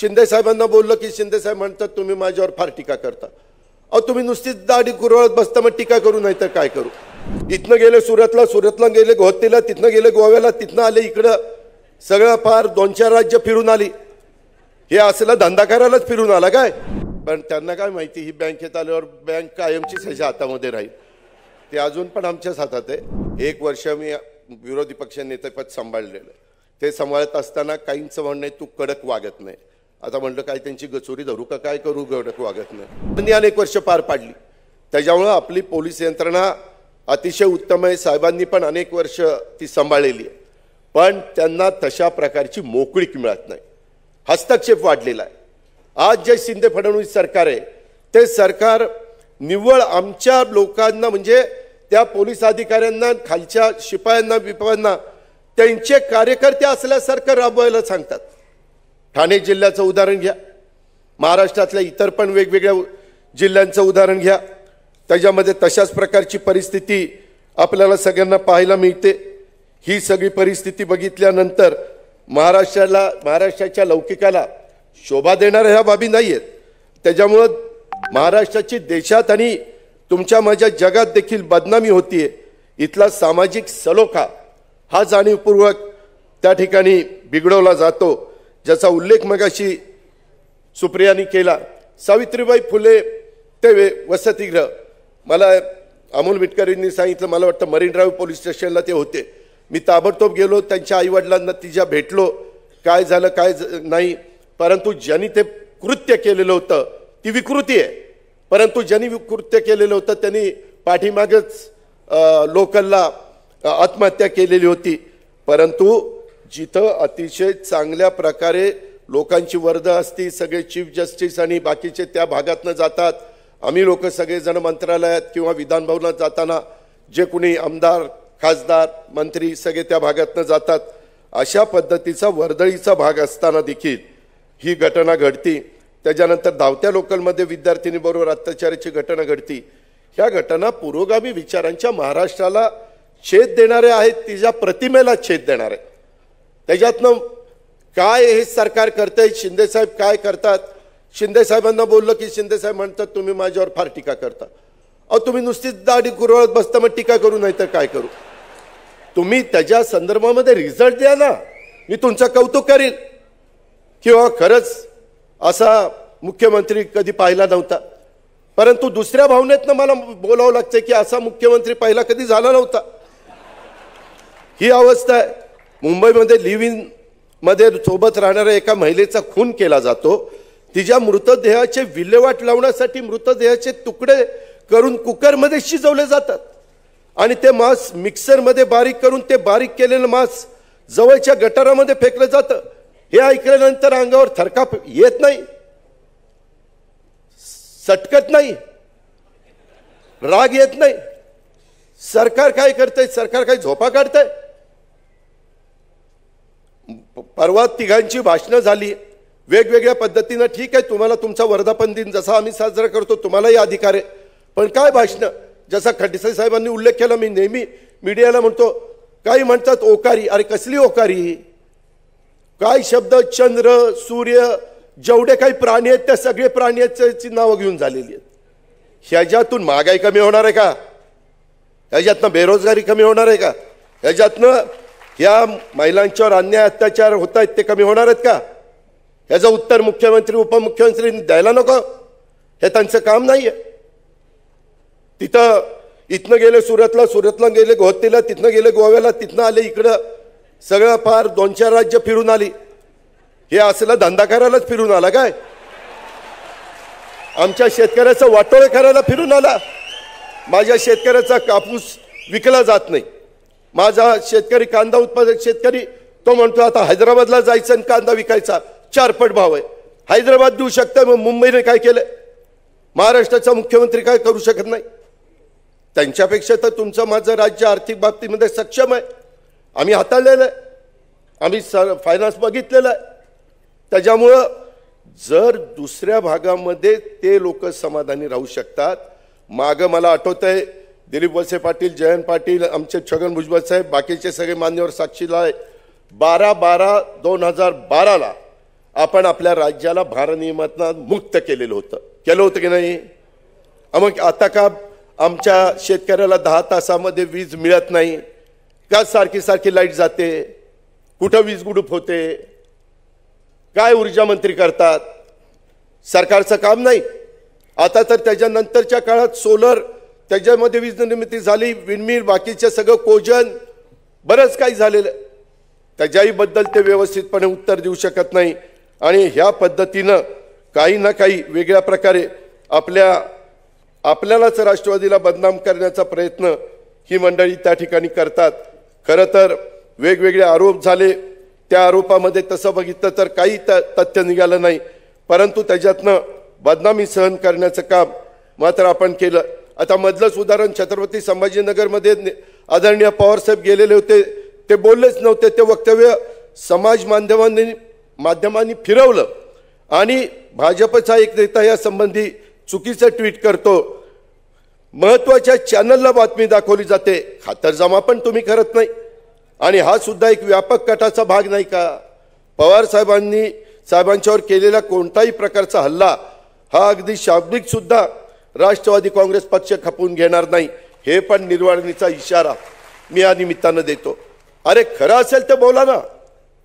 शिंदे साहेबांना बोललं की शिंदे साहेब म्हणतात तुम्ही माझ्यावर फार टीका करता. अहो तुम्ही नुसतीच दाढी कुरवळत बसता मग टीका करू नाही तर काय करू? इथनं गेले सुरतला सुरतला गेले गोहत्तीला तिथनं गेले गोव्याला तिथनं आले इकडं. सगळं फार दोन चार राज्य फिरून आली. हे असला धंदा करायलाच फिरून आला काय? पण त्यांना काय माहिती ही बँकेत आल्यावर बँक कायमचीच ह्याच्या हातामध्ये राहील. ते अजून पण आमच्याच हातात आहे. एक वर्ष मी विरोधी पक्ष नेतेपद सांभाळलेलं ते सांभाळत असताना काहींचं म्हणणं आहे तू कडक वागत नाही. आता म्हणलं काय त्यांची गचोरी धरू का? काय करू कडक वागत नाही. त्यांनी अनेक वर्ष पार पाडली. त्याच्यामुळं आपली पोलीस यंत्रणा अतिशय उत्तम आहे. साहेबांनी पण अनेक वर्ष ती सांभाळलेली आहे. पण त्यांना तशा प्रकारची मोकळीक मिळत नाही. हस्तक्षेप वाढलेला आहे. आज जे शिंदे फडणवीस सरकार आहे ते सरकार निव्वळ आमच्या लोकांना म्हणजे त्या पोलीस अधिकाऱ्यांना खालच्या शिपायांना बिपायांना त्यांचे कार्यकर्ते असल्यासारखं राबवायला सांगतात. ठाणे जिल्ह्याचं उदाहरण घ्या. महाराष्ट्रातल्या इतर पण वेगवेगळ्या जिल्ह्यांचं उदाहरण घ्या. त्याच्यामध्ये तशाच प्रकारची परिस्थिती आपल्याला सगळ्यांना पाहायला मिळते. ही सगळी परिस्थिती बघितल्यानंतर महाराष्ट्राला महाराष्ट्राच्या लौकिकाला शोभा देणाऱ्या ह्या बाबी नाही आहेत त्याच्यामुळं महाराष्ट्राची देशात आणि तुमच्या माझ्या जगात देखील बदनामी होतीये. इथला सामाजिक सलोखा हा जाणीवपूर्वक त्या ठिकाणी बिघडवला जातो. ज्याचा उल्लेख मगाशी सुप्रियानी केला सावित्रीबाई फुले ते वे- वसतिगृह. मला अमोल मिटकरींनी सांगितलं मला वाटतं मरीन ड्राईव्ह पोलीस स्टेशनला ते होते. मी ताबडतोब गेलो त्यांच्या आईवडिलांना तिच्या भेटलो. काय झालं काय ज- नाही. परंतु ज्यांनी ते कृत्य केलेलं होतं ती विकृती आहे. परंतु ज्यांनी कृत्य केलेलं होतं त्यांनी पाठीमागच लोकलला आत्महत्या केलेली होती. परंतु जिथं अतिशय चांगल्या प्रकारे लोकांची वर्दळ असती सगळे चीफ जस्टिस आणि बाकीचे त्या भागातनं जातात. आम्ही लोक सगळेजण मंत्रालयात किंवा विधानभवनात जाताना जे कुणी आमदार खासदार मंत्री सगळे त्या भागातनं जातात. अशा पद्धतीचा वर्दळीचा भाग असताना देखील ही घटना घडती. त्याच्यानंतर धावत्या लोकलमध्ये विद्यार्थिनीबरोबर अत्याचाराची घटना घडती. ह्या घटना पुरोगामी विचारांच्या महाराष्ट्राला छेद देणाऱ्या आहेत तिच्या प्रतिमेला छेद देणार त्याच्यातनं काय हे सरकार करतंय शिंदेसाहेब काय करतात? शिंदेसाहेबांना बोललं की शिंदेसाहेब म्हणतात तुम्ही माझ्यावर फार टीका करता. अहो तुम्ही नुसतीच दाढी कुरवळत बसता मग टीका करू नाही तर काय करू? तुम्ही त्याच्या संदर्भामध्ये रिझल्ट द्या ना. मी तुमचं कौतुक करीन. किंवा खरंच असा मुख्यमंत्री कधी पाहिला नव्हता. परंतु दुसऱ्या भावनेतनं मला बोलावं लागतं की असा मुख्यमंत्री पहिला कधी झाला नव्हता. ही अवस्था आहे. मुंबईमध्ये लिव्ह इनमध्ये सोबत राहणाऱ्या एका महिलेचा खून केला जातो. तिच्या मृतदेहाचे विल्हेवाट लावण्यासाठी मृतदेहाचे तुकडे करून कुकरमध्ये शिजवले जातात. आणि ते मांस मिक्सरमध्ये बारीक करून ते बारीक केलेलं मांस जवळच्या गटारामध्ये फेकलं जातं. हे ऐकल्यानंतर अंगावर थरकाप येत नाही. सटकत नाही. राग येत नाही. सरकार काय करतंय? सरकार काही झोपा काढतंय? परवा तिघांची भाषणं झाली. वेगवेगळ्या पद्धतीनं ठीक आहे तुम्हाला तुमचा वर्धापन दिन जसा आम्ही साजरा करतो तुम्हालाही अधिकार आहे. पण काय भाषणं? जसा खडसे साहेबांनी उल्लेख केला मी नेहमी मीडियाला म्हणतो काही म्हणतात ओकारी अरे कसली ओकारी? काय शब्द? चंद्र सूर्य जेवढे काही प्राणी आहेत त्या सगळे प्राण्याची नावं घेऊन झालेली आहेत. ह्याच्यातून महागाई कमी होणार आहे का? ह्याच्यातनं बेरोजगारी कमी होणार आहे का? ह्याच्यातनं या महिलांच्यावर अन्याय अत्याचार होत आहेत ते कमी होणार आहेत का? याचं उत्तर मुख्यमंत्री उपमुख्यमंत्री द्यायला नको. हे त्यांचं काम नाही आहे तिथं इथनं गेले सुरतला सुरतला गेले गोहत्तीला तिथनं गेले गोव्याला तिथनं आले इकडं. सगळं फार दोन चार राज्य फिरून आली. हे असलं धंदा करायलाच फिरून आला काय? आमच्या शेतकऱ्याचं वाटोळे करायला फिरून आला. माझ्या शेतकऱ्याचा कापूस विकला जात नाही. माझा शेतकरी कांदा उत्पादक शेतकरी तो म्हणतो आता हैदराबादला जायचं आणि कांदा विकायचा. चारपट भाव आहे. हैदराबाद देऊ शकतं मग मुंबईने काय केलं महाराष्ट्राचा मुख्यमंत्री काय करू शकत नाही? त्यांच्यापेक्षा तर तुमचं माझं राज्य आर्थिक बाबतीमध्ये सक्षम आहे. आम्ही हाताळलेलं आहे. आम्ही स फायनान्स बघितलेलं आहे. त्याच्यामुळं जर दुसऱ्या भागामध्ये ते लोक समाधानी राहू शकतात मागं मला आठवत आहे दिलीप वळसे पाटील जयंत पाटील आमचे छगन भुजबळ साहेब बाकीचे सगळे मान्यवर साक्षीला आहे बारा बारा दोन हजार बाराला आपण आपल्या राज्याला भारनियमनात मुक्त केलेलं होतं. केलं होतं की नाही? मग आता का आमच्या शेतकऱ्याला दहा तासामध्ये वीज मिळत नाही? का सारखी सारखी लाइट जाते? कुठं वीज गुडूप होते? काय ऊर्जा मंत्री करतात? सरकारचं काम नाही. आता तर त्याच्यानंतरच्या काळात सोलर त्याच्यामध्ये वीज निर्मिती झाली विंडमिल बाकीचे सगळं कोजन बरंच काही झालेलं. त्याच्याहीबद्दल त्याच्याही बद्दल ते व्यवस्थितपणे उत्तर देऊ शकत नाही. आणि ह्या पद्धतीनं काही ना काही वेगळ्या प्रकारे आपल्या आपल्यालाच राष्ट्रवादीला बदनाम करण्याचा प्रयत्न ही मंडळी त्या ठिकाणी करतात. खरं तर वेगवेगळे आरोप झाले. त्या आरोपामध्ये तसं बघितलं तर काही त- तथ्य निघालं नाही. परंतु त्याच्यातनं बदनामी सहन करण्याचं काम मात्र आपण केलं. आता मधलंच उदाहरण छत्रपती संभाजीनगरमध्ये आदरणीय पवारसाहेब गेलेले होते ते बोललेच नव्हते ते वक्तव्य समाज माध्यमांनी माध्यमांनी फिरवलं. आणि भाजपचा एक नेता या संबंधी चुकीचं ट्विट करतो महत्त्वाच्या चॅनलला बातमी दाखवली जाते खातरजमा पण तुम्ही करत नाही. आणि हा सुद्धा एक व्यापक कटाचा भाग नाही का? पवार साहेबांनी साहेबांच्यावर केलेला कोणताही प्रकारचा हल्ला हा अगदी शाब्दिकसुद्धा राष्ट्रवादी काँग्रेस पक्ष खपवून घेणार नाही हे पण निर्वाणीचा इशारा मी या निमित्तानं देतो. अरे खरं असेल तर बोला ना.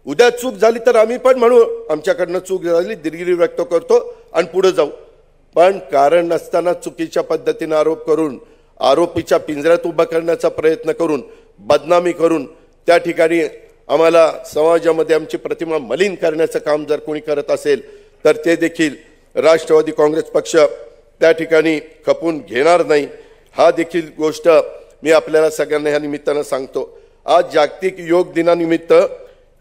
उद्या चूक झाली तर आम्ही पण म्हणू आमच्याकडनं चूक झाली दिलगिरी व्यक्त करतो आणि पुढे जाऊ. पण कारण नसताना चुकीच्या पद्धतीने आरोप करून आरोपीच्या पिंजऱ्यात उभा करण्याचा प्रयत्न करून बदनामी करून त्या ठिकाणी आम्हाला समाजामध्ये आमची प्रतिमा मलिन करण्याचं काम जर कोणी करत असेल तर ते देखील राष्ट्रवादी काँग्रेस पक्ष त्या ठिकाणी खपून घेणार नाही. हा देखील गोष्ट मी आपल्याला सगळ्यांना ह्या निमित्तानं सांगतो. आज जागतिक योग दिनानिमित्त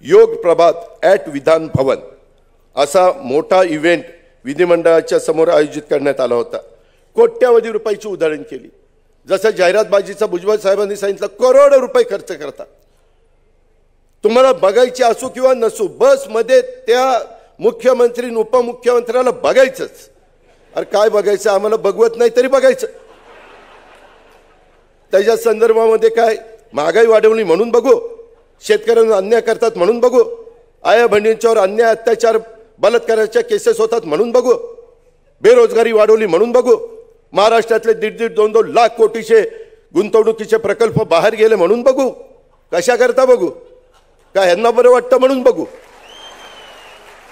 योग प्रभात ॲट विधान भवन असा मोठा इव्हेंट विधिमंडळाच्या समोर आयोजित करण्यात आला होता. कोट्यावधी रुपयाची उदाहरण केली. जसं जाहिरातबाजीचा भुजबळ साहेबांनी सांगितलं करोडो रुपये खर्च करतात. तुम्हाला बघायची असो किंवा नसू बसमध्ये त्या मुख्यमंत्री उपमुख्यमंत्र्याला बघायचंच. अरे काय बघायचं? आम्हाला बघवत नाही तरी बघायचं. त्याच्या संदर्भामध्ये काय? महागाई वाढवली म्हणून बघू. शेतकऱ्यांना अन्याय करतात म्हणून बघू. आया बहिणींच्यावर अन्याय अत्याचार बलात्काराच्या केसेस होतात म्हणून बघू. बेरोजगारी वाढवली म्हणून बघू. महाराष्ट्रातले दीड दीड दोन दोन लाख कोटीचे गुंतवणुकीचे प्रकल्प बाहेर गेले म्हणून बघू. कशा करता बघू? का ह्यांना बरं वाटतं म्हणून बघू.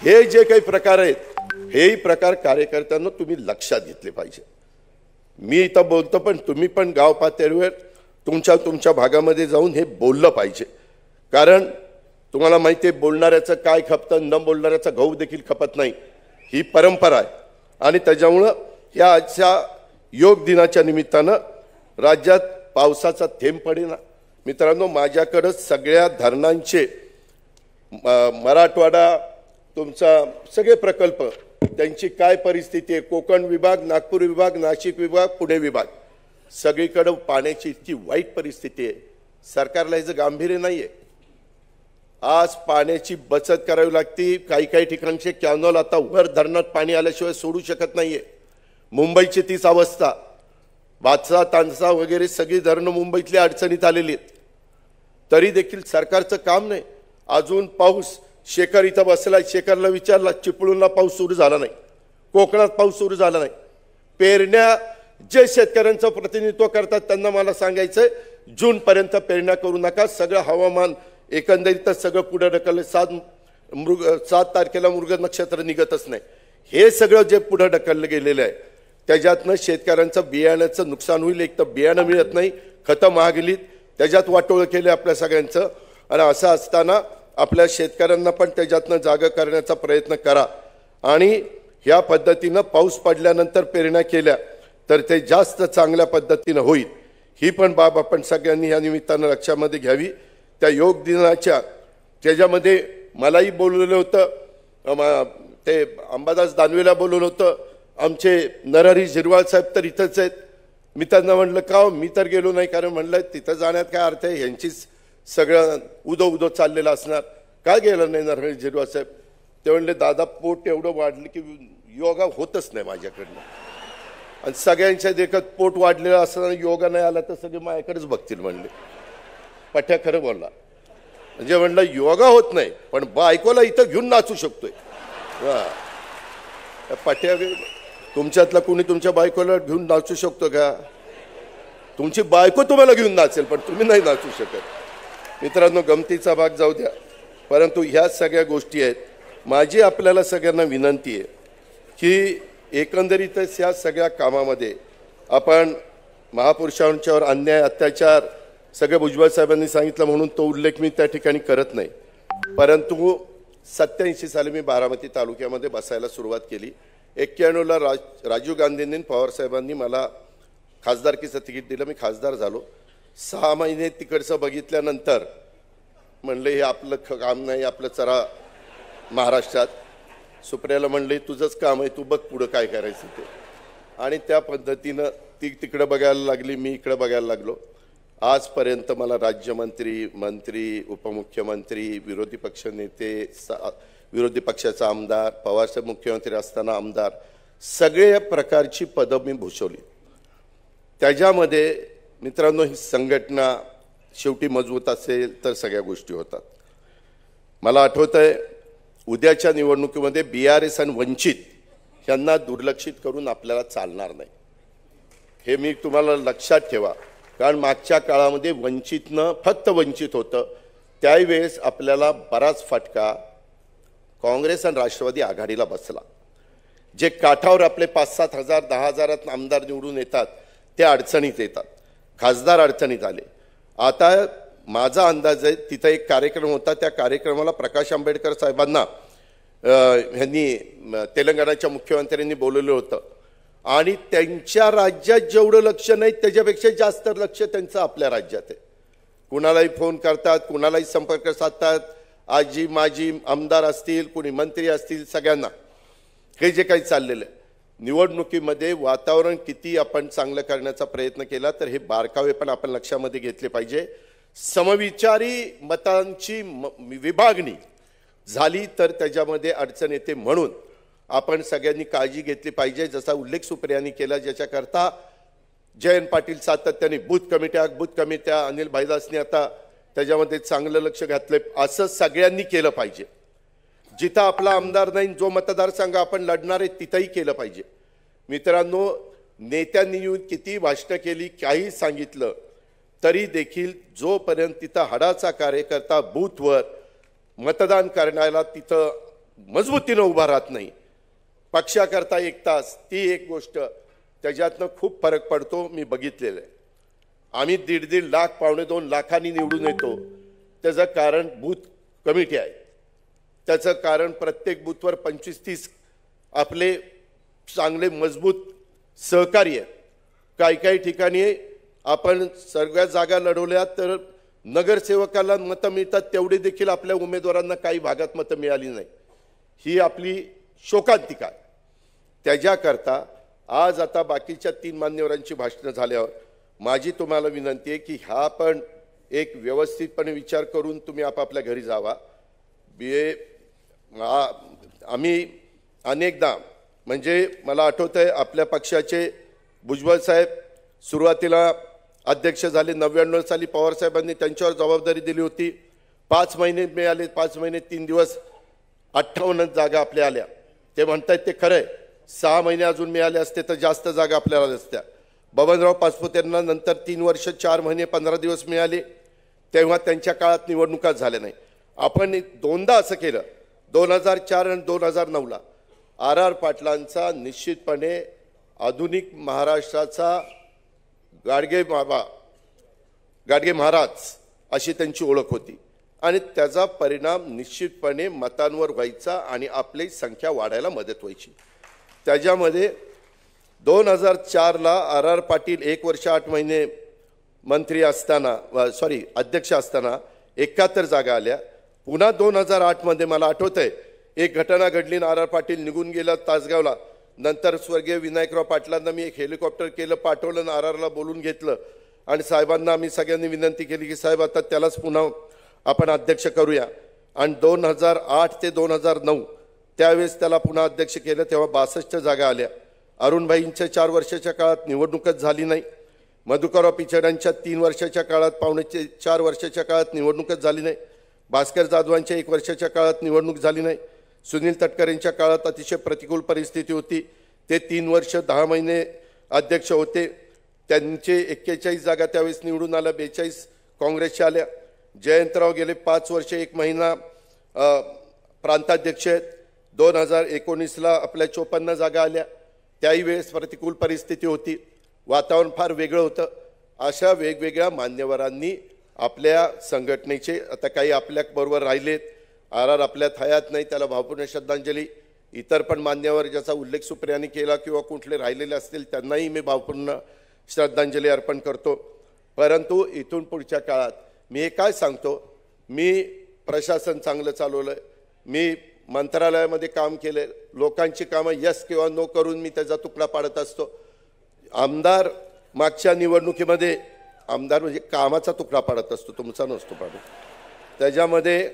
हे जे काही प्रकार आहेत हेही प्रकार कार्यकर्त्यांना तुम्ही लक्षात घेतले पाहिजे. मी इथं बोलतो पण तुम्ही पण गाव पातळीवर तुमच्या तुमच्या भागामध्ये जाऊन हे बोललं पाहिजे. कारण तुम्हाला माहिती आहे बोलणाऱ्याचं काय खपतं न बोलणाऱ्याचा गहू देखील खपत नाही. ही परंपरा आहे. आणि त्याच्यामुळं या आजच्या योग दिनाच्या निमित्तानं राज्यात पावसाचा थेंब पडेना. मित्रांनो माझ्याकडं सगळ्या धरणांचे म- मराठवाडा तुमचा सगळे प्रकल्प त्यांची काय परिस्थिती आहे? कोकण विभाग नागपूर विभाग नाशिक विभाग पुणे विभाग. सगळीकडं पाण्याची इतकी वाईट परिस्थिती आहे. सरकारला याचं गांभीर्य नाही आहे आज पाण्याची बचत करावी लागते. काही काही ठिकाणचे कॅनॉल आता वर धरणात पाणी आल्याशिवाय सोडू शकत नाहीये. मुंबईची तीच अवस्था. वाचा तानसा वगैरे सगळी धरणं मुंबईतल्या अडचणीत आलेली आहेत. तरी देखील सरकारचं काम नाही. अजून पाऊस शेखर इथं बसला शेखरला विचारला चिपळूणला पाऊस सुरू झाला नाही. कोकणात पाऊस सुरू झाला नाही. पेरण्या जे शेतकऱ्यांचं प्रतिनिधित्व करतात त्यांना मला सांगायचंय जूनपर्यंत पेरण्या करू नका. सगळं हवामान एकंदरीतच सगळं पुढे ढकललं. सात मृग सात तारखेला मृग नक्षत्र निघतच नाही. हे सगळं जे पुढं ढकललं गेलेलं आहे त्याच्यातनं शेतकऱ्यांचं बियाण्याचं नुकसान होईल. एक तर बियाणं मिळत नाही खतं महागलीत. त्याच्यात वाटोळं केलं आपल्या सगळ्यांचं. आणि असं असताना आपल्या शेतकऱ्यांना पण त्याच्यातनं जागं करण्याचा प्रयत्न करा. आणि ह्या पद्धतीनं पाऊस पडल्यानंतर पेरण्या केल्या तर ते जास्त चांगल्या पद्धतीनं होईल. ही पण बाब आपण सगळ्यांनी ह्या निमित्तानं लक्षामध्ये घ्यावी. त्या योग दिनाच्या त्याच्यामध्ये मलाही बोलवलेलं होतं ते अंबादास दानवेला बोलवलं होतं आमचे नरहरी झिरवाळ साहेब तर इथंच आहेत. मी त्यांना म्हणलं का हो? मी तर गेलो नाही कारण म्हणलं तिथं जाण्यात काय अर्थ आहे? ह्यांचीच सगळं उदो उदो चाललेलं असणार. काय गेलं नाही नरहरी झिरवाळ ते म्हणले दादा पोट एवढं वाढलं की योगा होतच नाही माझ्याकडनं. आणि सगळ्यांच्या देखत पोट वाढलेलं असताना योगा नाही आला तर सगळे माझ्याकडेच बघतील म्हणले. पठ्या खरं बोलला. म्हणजे म्हणलं योगा होत नाही पण बायकोला इथं घेऊन नाचू शकतोय. वा पठ्या तुमच्यातला कोणी तुमच्या बायकोला घेऊन नाचू शकतो का? तुमची बायको तुम्हाला घेऊन नाचेल पण तुम्ही नाही नाचू शकत. मित्रांनो गमतीचा भाग जाऊ द्या. परंतु ह्या सगळ्या गोष्टी आहेत. माझी आपल्याला सगळ्यांना विनंती आहे की एकंदरीतच ह्या सगळ्या कामामध्ये आपण महापुरुषांच्यावर अन्याय अत्याचार सगळे भुजबळ साहेबांनी सांगितलं म्हणून तो उल्लेख मी त्या ठिकाणी करत नाही. परंतु सत्याऐंशी साली मी बारामती तालुक्यामध्ये बसायला सुरुवात केली. एक्क्याण्णवला राज राजीव गांधींनी पवारसाहेबांनी मला खासदारकीचं तिकीट दिलं. मी खासदार झालो. सहा महिने तिकडचं बघितल्यानंतर म्हणलं हे आपलं ख काम नाही आपलं चरा महाराष्ट्रात. सुप्रियाला म्हणले तुझंच काम आहे तू बघ पुढं काय करायचं ते. आणि त्या पद्धतीनं ती तिकडं बघायला लागली मी इकडं बघायला लागलो. आजपर्यंत मला राज्यमंत्री मंत्री उपमुख्यमंत्री विरोधी पक्ष नेते विरोधी पक्षाचा आमदार पवारसाहेब मुख्यमंत्री असताना आमदार सगळ्या प्रकारची पदं मी भूषवली. त्याच्यामध्ये मित्रांनो ही संघटना शेवटी मजबूत असेल तर सगळ्या गोष्टी होतात. मला आठवत आहे उद्याच्या निवडणुकीमध्ये बी आर एस आणि वंचित यांना दुर्लक्षित करून आपल्याला चालणार नाही. हे मी तुम्हाला लक्षात ठेवा. कारण मागच्या काळामध्ये वंचितनं फक्त वंचित होतं. त्यावेळेस आपल्याला बराच फटका काँग्रेस आणि राष्ट्रवादी आघाडीला बसला. जे काठावर आपले पाच सात हजार दहा हजारात आमदार निवडून येतात ते अडचणीत येतात. खासदार अडचणीत आले. आता माझा अंदाज आहे तिथं एक कार्यक्रम होता त्या कार्यक्रमाला प्रकाश आंबेडकर साहेबांना ह्यांनी तेलंगणाच्या मुख्यमंत्र्यांनी बोलवलं होतं. आणि त्यांच्या राज्यात जेवढं लक्ष नाही त्याच्यापेक्षा जास्त लक्ष त्यांचं आपल्या राज्यात आहे. कुणालाही फोन करतात कुणालाही संपर्क साधतात आजी माजी आमदार असतील कुणी मंत्री असतील सगळ्यांना. हे जे काही चाललेलं आहे. निवडणुकीमध्ये वातावरण किती आपण चांगलं करण्याचा प्रयत्न केला तर हे बारकावे पण आपण लक्षामध्ये घेतले पाहिजे. समविचारी मतांची म- विभागणी झाली तर त्याच्यामध्ये अडचण येते म्हणून आपण सगळ्यांनी काळजी घेतली पाहिजे. जसा उल्लेख सुप्रियांनी केला ज्याच्याकरता जयंत पाटील सातत्याने बूथ कमिट्या बूथ कमिट्या अनिल भाईदासनी आता त्याच्यामध्ये चांगलं लक्ष घातलंय असं सगळ्यांनी केलं पाहिजे. जिथं आपला आमदार नाही जो मतदारसंघ आपण लढणार आहे तिथंही केलं पाहिजे. मित्रांनो नेत्यांनी येऊन किती भाषणं केली काही सांगितलं तरी देखील जोपर्यंत तिथं हाडाचा कार्यकर्ता बूथवर मतदान करण्याला तिथं मजबूतीनं उभा राहत नाही पक्षाकरता एक तास ती एक गोष्ट त्याच्यातनं खूप फरक पडतो मी बघितलेलं आहे. आम्ही दीड दीड लाख पावणे दोन लाखांनी निवडून येतो. त्याचं कारण बूथ कमिटी आहे. त्याचं कारण प्रत्येक बूथवर पंचवीस तीस आपले चांगले मजबूत सहकार्य काही काही ठिकाणी आपण सगळ्या जागा लढवल्या तर नगरसेवकाला मतं मिळतात तेवढी देखील आपल्या उमेदवारांना काही भागात मतं मिळाली नाही. ही आपली शोकांतिका आहे. त्याच्याकरता आज आता बाकीच्या तीन मान्यवरांची भाषणं झाल्यावर माझी तुम्हाला विनंती आहे की हा पण एक व्यवस्थितपणे विचार करून तुम्ही आपापल्या घरी जावा. बी ए आम्ही अनेकदा म्हणजे मला आठवत आहे आपल्या पक्षाचे भुजबळ साहेब सुरुवातीला अध्यक्ष झाले नव्याण्णव साली पवारसाहेबांनी त्यांच्यावर जबाबदारी दिली होती. पाच महिने मिळाले पाच महिने तीन दिवस अठ्ठावन्न जागा आपल्या आल्या. ते म्हणतायत ते खरं आहे सहा महिने अजून मिळाले असते तर जास्त जागा आपल्याला असत्या बबनराव पाचपुत यांना नंतर तीन वर्ष चार महिने पंधरा दिवस मिळाले. तेव्हा त्यांच्या काळात निवडणुका झाल्या नाही आपण एक दोनदा असं केलं. दोन हजार चार आणि दोन हजार नऊला आर आर पाटलांचा निश्चितपणे आधुनिक महाराष्ट्राचा गाडगे बाबा गाडगे महाराज अशी त्यांची ओळख होती. आणि त्याचा परिणाम निश्चितपणे मतांवर व्हायचा आणि आपली संख्या वाढायला मदत व्हायची. त्याच्यामध्ये दोन हजार चारला आर आर पाटील एक वर्ष आठ महिने मंत्री असताना सॉरी अध्यक्ष असताना एकाहत्तर जागा आल्या. पुन्हा दोन हजार आठमध्ये मला आठवत आहे एक घटना घडली आर पाटील निघून गेला तासगावला. नंतर स्वर्गीय विनायकराव पाटलांना मी एक हेलिकॉप्टर केलं पाठवलं आणि आर बोलून घेतलं. आणि साहेबांना आम्ही सगळ्यांनी विनंती केली की साहेब आता त्यालाच पुन्हा आपण अध्यक्ष करूया. आणि दोन हजार आठ ते दोन हजार नऊ त्यावेळेस त्याला पुन्हा अध्यक्ष केलं तेव्हा बासष्ट जागा आल्या. अरुणभाईंच्या चार वर्षाच्या काळात निवडणूकच झाली नाही. मधुकरराव पिछड्यांच्या तीन वर्षाच्या काळात पावणेचे चार वर्षाच्या काळात निवडणूकच झाली नाही. भास्कर जाधवांच्या एक वर्षाच्या काळात निवडणूक झाली नाही. सुनील तटकरेंच्या काळात अतिशय प्रतिकूल परिस्थिती होती. ते तीन वर्ष दहा महिने अध्यक्ष होते. त्यांचे एक्केचाळीस जागा त्यावेळेस निवडून आल्या. बेचाळीस काँग्रेसच्या आल्या. जयंतराव गेले पाच वर्ष एक महिना प्रांताध्यक्ष आहेत. दोन हजार एकोणीसला आपल्या चोपन्न जागा आल्या. त्याही वेळेस प्रतिकूल परिस्थिती होती. वातावरण फार वेगळं होतं. अशा वेगवेगळ्या मान्यवरांनी आपल्या संघटनेचे आता काही आपल्या बरोबर राहिलेत. आर आर आपल्यात हयात नाही त्याला भावपूर्ण श्रद्धांजली. इतर पण मान्यवर ज्याचा उल्लेख सुप्रियाने केला किंवा कुठले राहिलेले असतील त्यांनाही मी भावपूर्ण श्रद्धांजली अर्पण करतो. परंतु इथून पुढच्या काळात मी हे काय सांगतो? मी प्रशासन चांगलं चालवलं मी मंत्रालयामध्ये काम केले लोकांची कामं यस किंवा नो करून मी त्याचा तुकडा पाडत असतो. आमदार मागच्या निवडणुकीमध्ये आमदार म्हणजे कामाचा तुकडा पाडत असतो तुमचा नसतो पाडत. त्याच्यामध्ये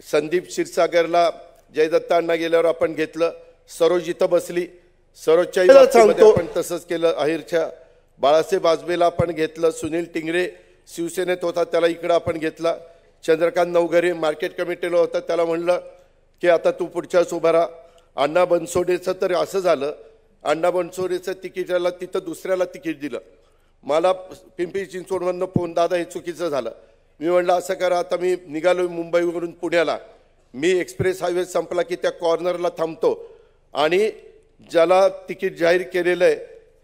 संदीप क्षीरसागरला जयदत्तांना गेल्यावर आपण घेतलं सरोज इथं बसली सरोजच्याही बाबतीमध्ये आपण तसंच केलं अहिरच्या बाळासाहेब आजबेला आपण घेतलं सुनील टिंगरे शिवसेनेत होता त्याला इकडं आपण घेतला चंद्रकांत नवघरे मार्केट कमिटीला होता त्याला म्हणलं की आता तू पुढच्याच उभा राहा. अण्णा बनसोडेचं तर असं झालं अण्णा बनसोडेचं तिकीटाला तिथं दुसऱ्याला तिकीट दिलं. मला पिंपरी चिंचवडमधनं फोन दादा हे चुकीचं झालं. मी म्हणलं असं करा आता मी निघालो मुंबईवरून पुण्याला. मी एक्सप्रेस हायवे संपला की त्या कॉर्नरला थांबतो आणि ज्याला तिकीट जाहीर केलेलं आहे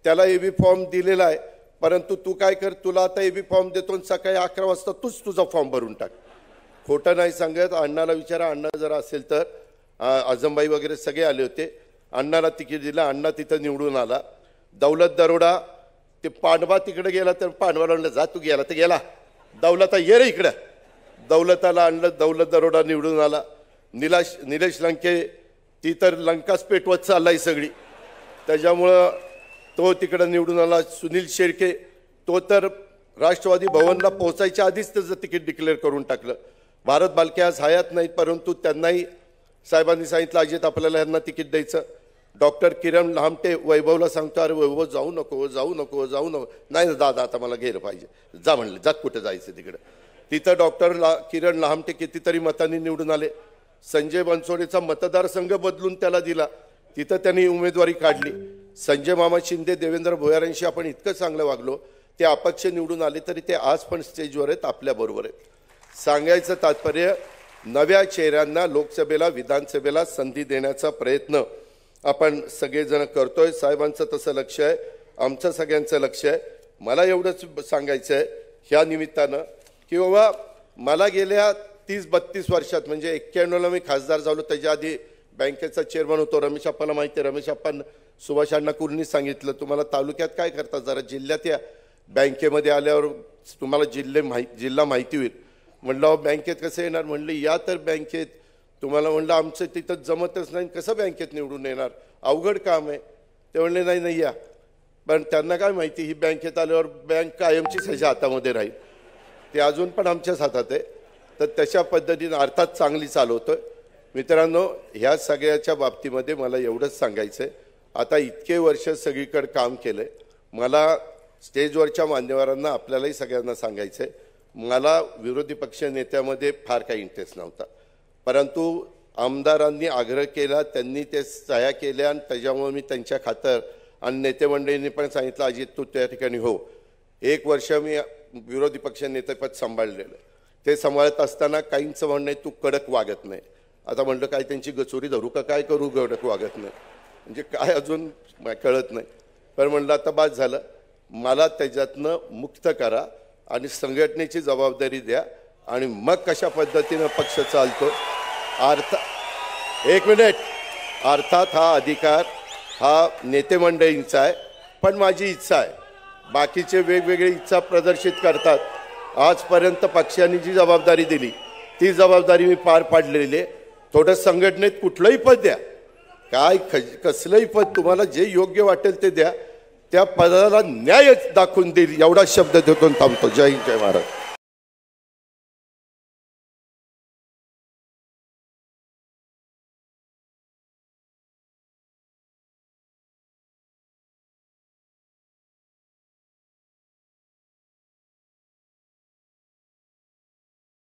त्याला ए बी फॉर्म दिलेला आहे. परंतु तू काय कर तुला आता ए बी फॉर्म देतो आणि सकाळी अकरा वाजता तूच तुझा फॉर्म भरून टाक. खोटं नाही सांगत. अण्णाला विचारा अण्णा जर असेल तर. आ, आझमबाई वगैरे सगळे आले होते. अण्णाला तिकीट दिलं. अण्णा तिथं निवडून आला. दौलत दरोडा ते पांडवा तिकडे गेला तर पांडवाला आणलं जा तू गेला तर गेला. दौलता ये रे इकडं. दौलताला आणलं दौलत दरोडा निवडून आला. निलाश निलेश लंके ती तर लंकाच पेटवत चाललाय सगळी. त्याच्यामुळं तो तिकडं निवडून आला. सुनील शेळके तो तर राष्ट्रवादी भवनला पोहोचायच्या आधीच त्याचं तिकीट डिक्लेअर करून टाकलं. भारत बालके आज हयात नाहीत परंतु त्यांनाही साहेबांनी सांगितलं अजित आपल्याला यांना तिकीट द्यायचं. डॉक्टर किरण लामटे वैभवला सांगतो अरे वैभव जाऊ नको जाऊ नको जाऊ नको. नाही ना दादा आता मला गेलं पाहिजे. जा म्हणलं जात कुठं जायचं तिकडं. तिथं डॉक्टर ला किरण लामटे कितीतरी मतांनी निवडून आले. संजय बनसोडेचा मतदारसंघ बदलून त्याला दिला. तिथं त्यांनी उमेदवारी काढली. संजय मामा शिंदे देवेंद्र भोयारांशी आपण इतकं चांगलं वागलो ते अपक्ष निवडून आले तरी ते आज पण स्टेजवर आहेत आपल्याबरोबर आहेत. सांगायचं तात्पर्य नव्या चेहऱ्यांना लोकसभेला विधानसभेला संधी देण्याचा प्रयत्न आपण सगळेजण करतोय. साहेबांचं तसं लक्ष आहे. आमचं सगळ्यांचं लक्ष आहे. मला एवढंच सांगायचं आहे ह्या निमित्तानं की बाबा मला गेल्या तीस बत्तीस वर्षात म्हणजे एक्क्याण्णवला मी खासदार झालो. त्याच्या आधी बँकेचा चेअरमन होतो. रमेश अप्पाला माहिती आहे. रमेश अप्पा सुभाष अण्णा कुलनी सांगितलं. तुम्हाला तालुक्यात काय करतात? जरा जिल्ह्यात या बँकेमध्ये आल्यावर तुम्हाला जिल्हे माहि जिल्हा माहिती होईल. म्हणलं बँकेत कसं येणार? म्हणलं या तर बँकेत तुम्हाला म्हणलं आमचं तिथं जमतच नाही कसं बँकेत निवडून येणार? अवघड काम आहे. ते म्हणले नाही नाही या. पण त्यांना काय माहिती ही बँकेत आल्यावर बँक कायमचीच ह्याच्या हातामध्ये राहील. ते अजून पण आमच्याच हातात आहे. तर तशा पद्धतीनं अर्थात चांगली चालवतोय. मित्रांनो ह्या सगळ्याच्या बाबतीमध्ये मला एवढंच सांगायचं आहे आता इतके वर्ष सगळीकडे काम केलंय. मला स्टेजवरच्या मान्यवरांना आपल्यालाही सगळ्यांना सांगायचं आहे मला विरोधी पक्ष नेत्यामध्ये फार काही इंटरेस्ट नव्हता. परंतु आमदारांनी आग्रह केला त्यांनी ते सह्या केल्या आणि त्याच्यामुळे मी त्यांच्या खातर आणि नेते मंडळींनी पण सांगितलं अजित तू त्या ठिकाणी हो. एक वर्ष मी विरोधी पक्ष नेतेपद सांभाळलेलं ते सांभाळत असताना काहींचं म्हणणं आहे तू कडक वागत नाही. आता म्हणलं काय त्यांची गचोरी धरू का? काय करू कडक वागत नाही? म्हणजे काय अजून कळत नाही. पण म्हणलं आता बाद झालं. मला त्याच्यातनं मुक्त करा आणि संघटनेची जबाबदारी द्या. आणि मग कशा पद्धतीनं पक्ष चालतो? अर्थ एक मिनिट. अर्थात हा अधिकार हा नेते मंडळींचा आहे पण माझी इच्छा आहे. बाकीचे वेगवेगळे इच्छा प्रदर्शित करतात. आजपर्यंत पक्षाने जी जबाबदारी दिली ती जबाबदारी मी पार पाडलेली आहे. थोडं संघटनेत कुठलंही पद द्या. काय खज कसलंही पद तुम्हाला जे योग्य वाटेल ते द्या. त्या पदाला न्याय दाखवून देईल एवढा शब्द देतो थांबतो. जय हिंद जय महाराज